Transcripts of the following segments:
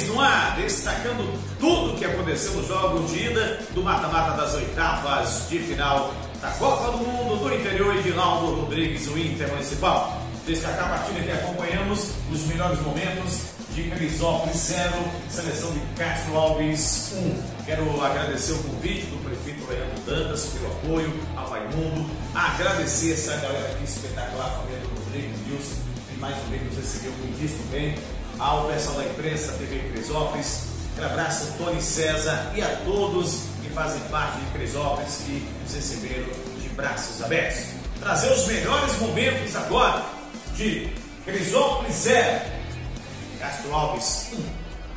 Esportes no ar, destacando tudo o que aconteceu nos jogos de ida do mata-mata das oitavas de final da Copa do Mundo do interior de Naldo Rodrigues, o Intermunicipal. Destacar a partida que acompanhamos os melhores momentos de Crisópolis 0, seleção de Castro Alves 1. Quero agradecer o convite do prefeito Leandro Dantas pelo apoio, a Mundo, agradecer essa galera aqui espetacular, a família do Rodrigo Wilson, que mais uma vez nos recebeu muitíssimo bem, ao pessoal da imprensa, TV Crisópolis, um abraço Tony César e a todos que fazem parte de Crisópolis que nos receberam de braços abertos. Trazer os melhores momentos agora de Crisópolis 0, Castro Alves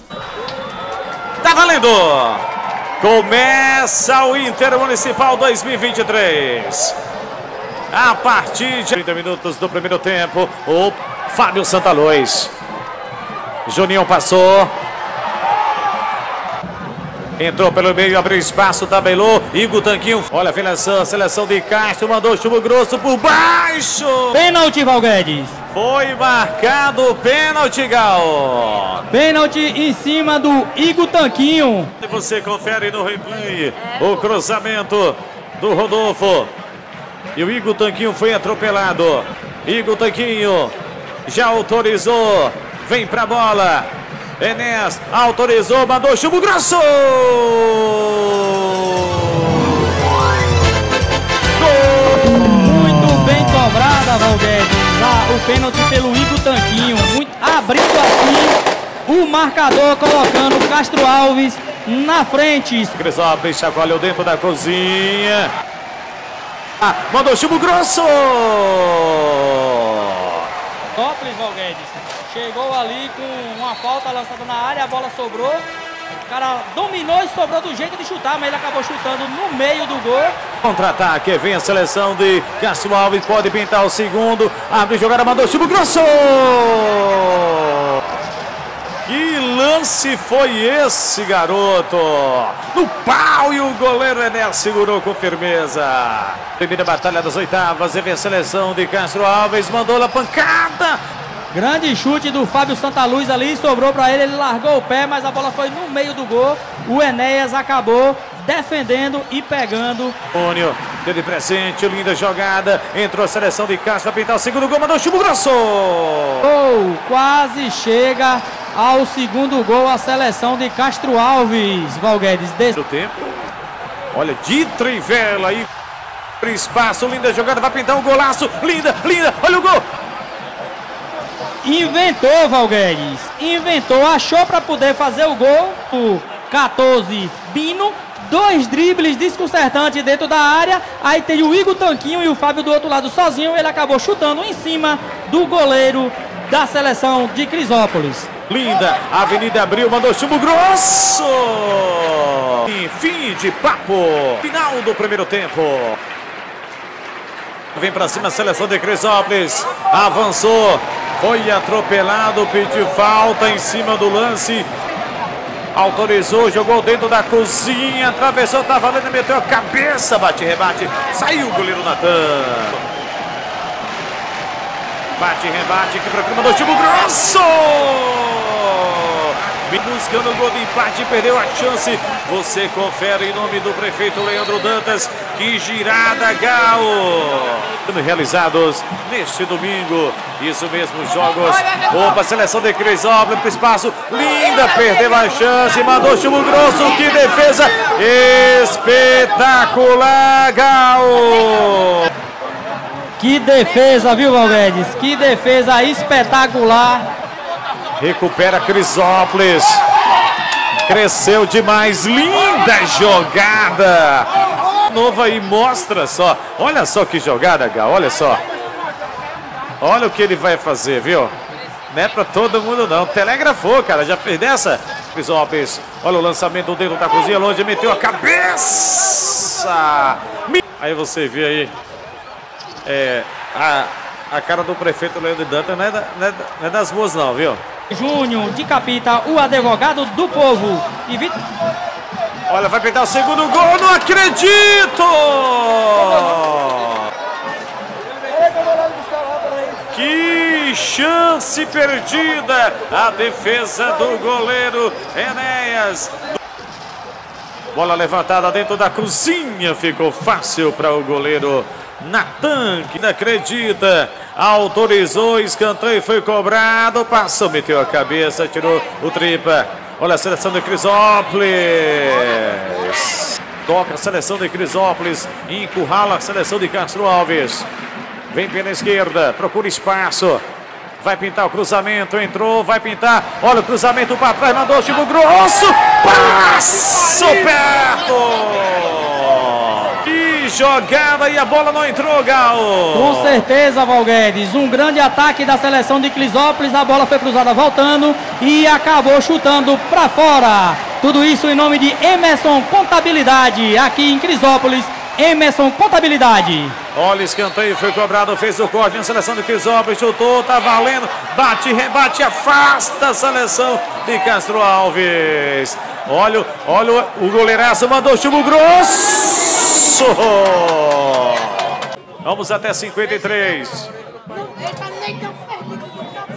1. Tá valendo! Começa o Intermunicipal 2023. A partir de 30 minutos do primeiro tempo, o Fábio Santaluz. Juninho passou. Entrou pelo meio, abriu espaço, tabelou. Igor Tanquinho. Olha a seleção, seleção de Castro. Mandou chuva grosso por baixo. Pênalti, Valguedes. Foi marcado o pênalti, Gal. Pênalti em cima do Igor Tanquinho. E você confere no replay o cruzamento do Rodolfo. E o Igor Tanquinho foi atropelado. Igor Tanquinho já autorizou. Vem pra bola. Enéas autorizou, mandou chumbo grosso! Muito bem cobrada, Valguedes. Ah, o pênalti pelo Igor Tanquinho. Muito, abrindo assim o marcador, colocando Castro Alves na frente. Crisópolis chacoalhou dentro da cozinha. Ah, mandou chumbo grosso! Tópolis, Valguedes. Chegou ali com uma falta lançada na área, a bola sobrou. O cara dominou e sobrou do jeito de chutar, mas ele acabou chutando no meio do gol. Contra-ataque, vem a seleção de Castro Alves, pode pintar o segundo. Abre jogada, mandou chumbo grosso! Lance foi esse, garoto? No pau e o goleiro Enéas segurou com firmeza. Primeira batalha das oitavas, e vem a seleção de Castro Alves, mandou a pancada. Grande chute do Fábio Santaluz ali, sobrou para ele, ele largou o pé, mas a bola foi no meio do gol. O Enéas acabou defendendo e pegando. Deu de presente, linda jogada. Entrou a seleção de Castro pintar o segundo gol, mandou chumbo grosso. Gol, quase chega ao segundo gol a seleção de Castro Alves. Valguedes, desde o tempo. Olha, de trivela aí. Espaço, linda jogada, vai pintar um golaço. Linda, linda, olha o gol. Inventou, Valguedes. Inventou, achou para poder fazer o gol. O 14, Bino. Dois dribles desconcertantes dentro da área. Aí tem o Igor Tanquinho e o Fábio do outro lado sozinho. Ele acabou chutando em cima do goleiro da seleção de Crisópolis. Linda, Avenida Abril mandou chumbo grosso. E fim de papo. Final do primeiro tempo. Vem para cima a seleção de Crisópolis. Avançou. Foi atropelado, pediu falta em cima do lance. Autorizou, jogou dentro da cozinha, atravessou, tá valendo, meteu a cabeça, bate, rebate. Saiu o goleiro Natan. Bate, rebate aqui para cima do time grosso. Buscando o gol de empate, perdeu a chance. Você confere em nome do prefeito Leandro Dantas. Que girada, Gal! Realizados neste domingo. Isso mesmo, jogos. Opa, seleção de Crisópolis para espaço. Linda, perdeu a chance. Mandou chumbo grosso. Que defesa espetacular, Gal! Que defesa, viu, Valguedes? Que defesa espetacular. Recupera Crisópolis. Cresceu demais. Linda jogada. Nova aí mostra só. Olha só que jogada, Gal. Olha só. Olha o que ele vai fazer, viu? Não é pra todo mundo, não. Telegrafou, cara. Já fez dessa? Crisópolis. Olha o lançamento dentro da cozinha. Longe meteu a cabeça. Aí você vê aí. É, a, a cara do prefeito Leandro Danta não é, da, não, é, não é das boas, não, viu? Júnior de Capita, o advogado do povo. E. Olha, vai pegar o segundo gol, não acredito! Que chance perdida! A defesa do goleiro Enéas. Bola levantada dentro da cozinha, ficou fácil para o goleiro Natan, que não acredita. Autorizou, escanteio foi cobrado, passou, meteu a cabeça, tirou o tripa. Olha a seleção de Crisópolis. Toca a seleção de Crisópolis, encurrala a seleção de Castro Alves. Vem pela esquerda, procura espaço. Vai pintar o cruzamento, entrou, vai pintar. Olha o cruzamento para trás, mandou o Chico Grosso. Passo perto. Jogada e a bola não entrou, Gal. Com certeza, Valguedes. Um grande ataque da seleção de Clisópolis. A bola foi cruzada voltando e acabou chutando para fora. Tudo isso em nome de Emerson Contabilidade, aqui em Crisópolis. Emerson Contabilidade. Olha, escanteio foi cobrado, fez o corte na seleção de Crisópolis, chutou, tá valendo, bate, rebate, afasta a seleção de Castro Alves. Olha, olha o goleiraço, mandou chumbo grosso. Vamos até 53.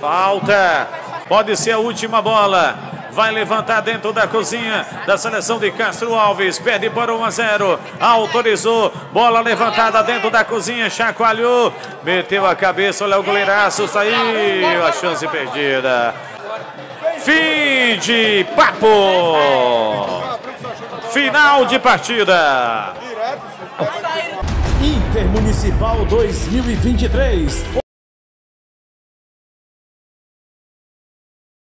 Falta. Pode ser a última bola. Vai levantar dentro da cozinha da seleção de Castro Alves. Perde por 1 a 0. Autorizou. Bola levantada dentro da cozinha. Chacoalhou. Meteu a cabeça. Olha o goleiraço. Saiu. A chance perdida. Fim de papo. Final de partida. Intermunicipal 2023.